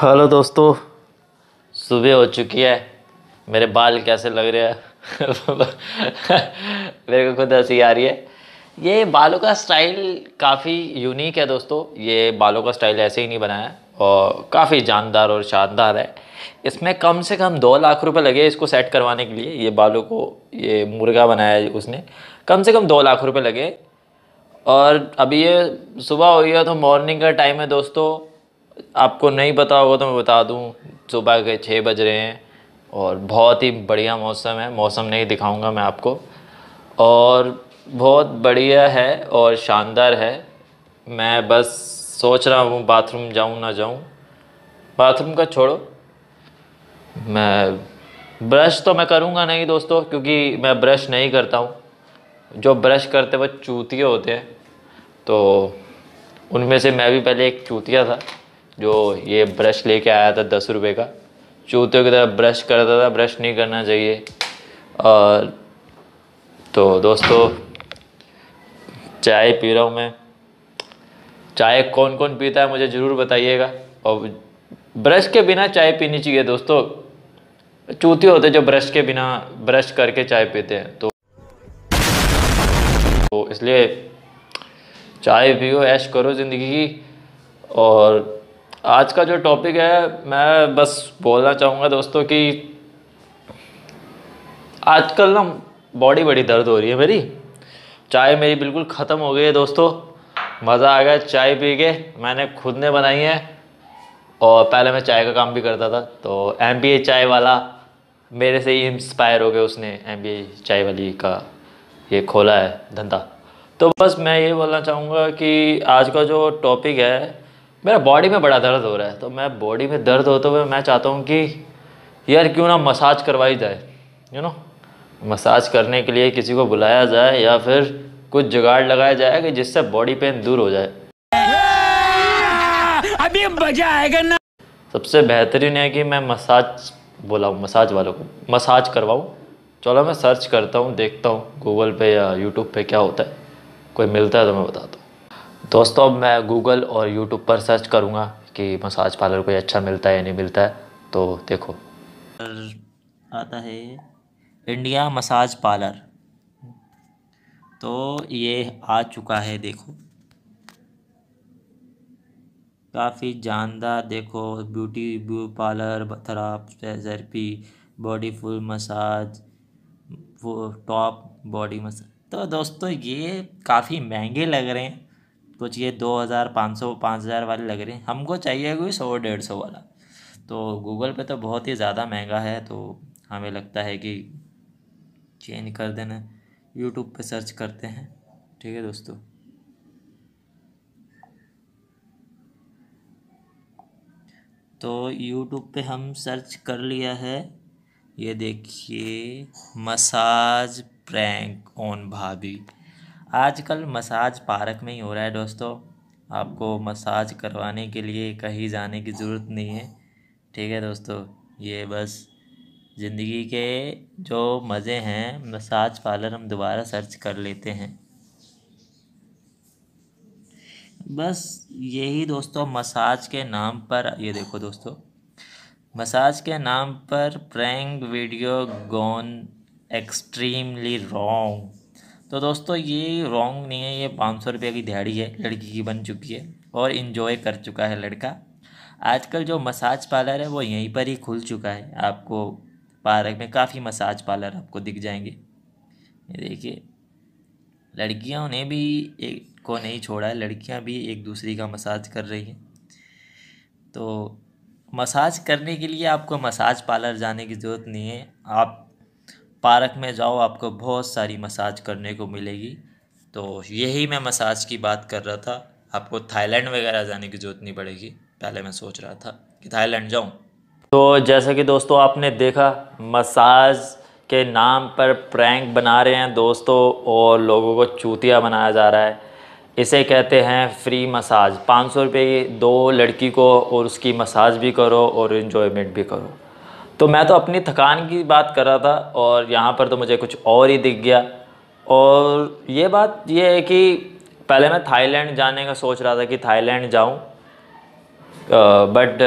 Hello दोस्तों। सुबह हो चुकी है। मेरे बाल कैसे लग रहे हैं? मेरे को खुद हँसी आ रही है। ये बालों का स्टाइल काफ़ी यूनिक है दोस्तों। ये बालों का स्टाइल ऐसे ही नहीं बनाया और काफ़ी जानदार और शानदार है। इसमें कम से कम दो लाख रुपए लगे इसको सेट करवाने के लिए। ये बालों को, ये मुर्गा बनाया उसने। कम से कम दो लाख रुपए लगे। और अभी ये सुबह हुई है तो मॉर्निंग का टाइम है दोस्तों। आपको नहीं पता होगा तो मैं बता दूँ, सुबह के छः बज रहे हैं और बहुत ही बढ़िया मौसम है। मौसम नहीं दिखाऊँगा मैं आपको। और बहुत बढ़िया है और शानदार है। मैं बस सोच रहा हूँ बाथरूम जाऊँ ना जाऊँ। बाथरूम का छोड़ो। मैं ब्रश तो मैं करूँगा नहीं दोस्तों, क्योंकि मैं ब्रश नहीं करता हूँ। जो ब्रश करते वो चूतिए होते हैं। तो उनमें से मैं भी पहले एक चूतिया था। जो ये ब्रश लेके आया था दस रुपये का। चूतियों की तरह ब्रश करता था ब्रश नहीं करना चाहिए। और तो दोस्तों, चाय पी रहा हूँ मैं। चाय कौन कौन पीता है मुझे ज़रूर बताइएगा। और ब्रश के बिना चाय पीनी चाहिए दोस्तों। चूते होते जो ब्रश के बिना ब्रश करके चाय पीते हैं। तो तो इसलिए चाय पियो, ऐश करो ज़िंदगी की। और आज का जो टॉपिक है, मैं बस बोलना चाहूँगा दोस्तों कि आजकल ना बॉडी बड़ी दर्द हो रही है मेरी। चाय मेरी बिल्कुल ख़त्म हो गई है दोस्तों। मज़ा आ गया चाय पी के। मैंने खुद ने बनाई है और पहले मैं चाय का काम भी करता था तो एम चाय वाला मेरे से ही इंस्पायर हो गया उसने एम चाय वाली का ये खोला है धंधा। तो बस मैं ये बोलना चाहूँगा कि आज का जो टॉपिक है मेरा बॉडी में बड़ा दर्द हो रहा है तो मैं बॉडी में दर्द होते हुए मैं चाहता हूँ कि यार क्यों ना मसाज करवाई जाए यू नो मसाज करने के लिए किसी को बुलाया जाए या फिर कुछ जुगाड़ लगाया जाए कि जिससे बॉडी पेन दूर हो जाए। अभी मज़ा आएगा ना। सबसे बेहतरीन है कि मैं मसाज बुलाऊँ मसाज वालों को मसाज करवाऊँ। चलो मैं सर्च करता हूँ देखता हूँ गूगल पे या यूट्यूब पे क्या होता है। कोई मिलता है तो मैं बताता हूँ। दोस्तों, अब मैं गूगल और यूट्यूब पर सर्च करूँगा कि मसाज पार्लर कोई अच्छा मिलता है या नहीं मिलता है। तो देखो। आता है इंडिया मसाज पार्लर तो ये आ चुका है, देखो। काफ़ी जानदार, देखो ब्यूटी ब्यू parlour therapy body full massage वो टॉप बॉडी मसाज तो दोस्तों, ये काफ़ी महँगे लग रहे हैं। कुछ ये दो हज़ार, पाँच सौ, पाँच हज़ार वाले लग रहे हैं। हमको चाहिए कोई सौ, डेढ़ सौ वाला। तो गूगल पे तो बहुत ही ज़्यादा महँगा है तो हमें लगता है कि चेंज कर देना। यूट्यूब पे सर्च करते हैं। ठीक है दोस्तों। तो यूट्यूब पे हम सर्च कर लिया है। ये देखिए, मसाज प्रैंक ऑन भाभी। आजकल मसाज पार्क में ही हो रहा है दोस्तों। आपको मसाज करवाने के लिए कहीं जाने की ज़रूरत नहीं है। ठीक है दोस्तों, ये बस ज़िंदगी के जो मज़े हैं, मसाज पार्लर हम दोबारा सर्च कर लेते हैं। बस यही दोस्तों, मसाज के नाम पर, ये देखो दोस्तों, मसाज के नाम पर prank video gone extremely wrong. तो दोस्तों, ये रॉन्ग नहीं है, ये पाँच सौ रुपये की दिहाड़ी है, लड़की की बन चुकी है और इन्जॉय कर चुका है लड़का। आजकल जो मसाज पार्लर है, वो यहीं पर ही खुल चुका है। आपको पार्क में काफ़ी मसाज पार्लर आपको दिख जाएँगे। ये देखिए, लड़कियों ने भी एक को नहीं छोड़ा है, लड़कियाँ भी एक दूसरी का मसाज कर रही हैं। तो मसाज करने के लिए आपको मसाज पार्लर जाने की ज़रूरत नहीं है। आप पार्क में जाओ, आपको बहुत सारी मसाज करने को मिलेगी। तो यही मैं मसाज की बात कर रहा था। आपको थाईलैंड वगैरह जाने की ज़रूरत नहीं पड़ेगी, पहले मैं सोच रहा था कि थाईलैंड जाऊँ। तो जैसा कि दोस्तों आपने देखा, मसाज के नाम पर प्रैंक बना रहे हैं दोस्तों और लोगों को चूतिया बनाया जा रहा है। इसे कहते हैं फ्री मसाज। पाँच सौ रुपये दो लड़की को और उसकी मसाज भी करो और इन्जॉयमेंट भी करो। तो मैं तो अपनी थकान की बात कर रहा था और यहाँ पर तो मुझे कुछ और ही दिख गया। और ये बात ये है कि पहले मैं थाईलैंड जाने का सोच रहा था कि थाईलैंड जाऊँ। बट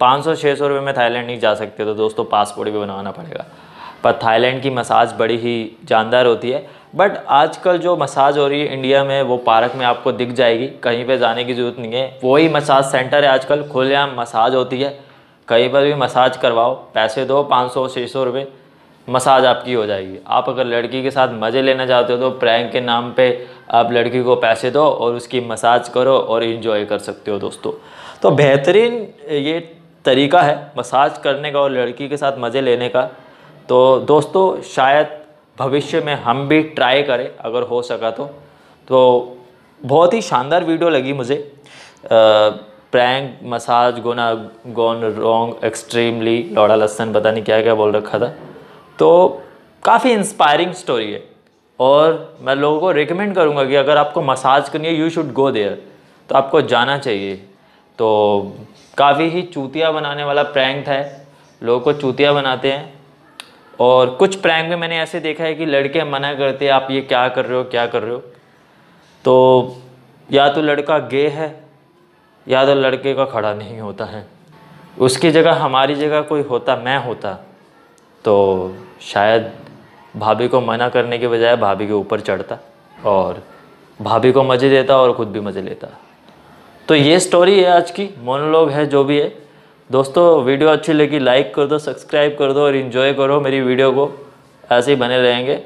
पाँच सौ छः सौ रुपये में थाईलैंड नहीं जा सकते तो दोस्तों पासपोर्ट भी बनवाना पड़ेगा। पर थाईलैंड की मसाज बड़ी ही जानदार होती है। बट आजकल जो मसाज हो रही है इंडिया में, वो पार्क में आपको दिख जाएगी, कहीं पे जाने की ज़रूरत नहीं है। वही मसाज सेंटर है आजकल, खुलेआम मसाज होती है। कहीं पर भी मसाज करवाओ, पैसे दो, पाँच सौ छः सौ रुपये मसाज आपकी हो जाएगी। आप अगर लड़की के साथ मज़े लेना चाहते हो तो प्रैंक के नाम पे आप लड़की को पैसे दो और उसकी मसाज करो और इन्जॉय कर सकते हो दोस्तों। तो बेहतरीन ये तरीका है मसाज करने का और लड़की के साथ मज़े लेने का। तो दोस्तों, शायद भविष्य में हम भी ट्राई करें, अगर हो सका तो। तो बहुत ही शानदार वीडियो लगी मुझे। Prank, massage, gonna, gone wrong extremely, लौड़ा लसन पता नहीं क्या क्या बोल रखा था। तो काफ़ी इंस्पायरिंग स्टोरी है। और मैं लोगों को रिकमेंड करूँगा कि अगर आपको मसाज करनी है यू शुड गो देयर तो आपको जाना चाहिए। तो काफ़ी ही चूतिया बनाने वाला प्रैंक था लोगों को चूतिया बनाते हैं। और कुछ प्रैंक में मैंने ऐसे देखा है कि लड़के मना करते हैं, आप ये क्या कर रहे हो, क्या कर रहे हो। तो या तो लड़का गे है या तो लड़के का खड़ा नहीं होता है। उसकी जगह हमारी जगह कोई होता, मैं होता। तो शायद भाभी को मना करने के बजाय भाभी के ऊपर चढ़ता और भाभी को मज़े देता और ख़ुद भी मज़े लेता। तो ये स्टोरी है आज की मोनोलॉग है, जो भी है। दोस्तों वीडियो अच्छी लगी लाइक कर दो सब्सक्राइब कर दो और इन्जॉय करो मेरी वीडियो को। ऐसे ही बने रहेंगे।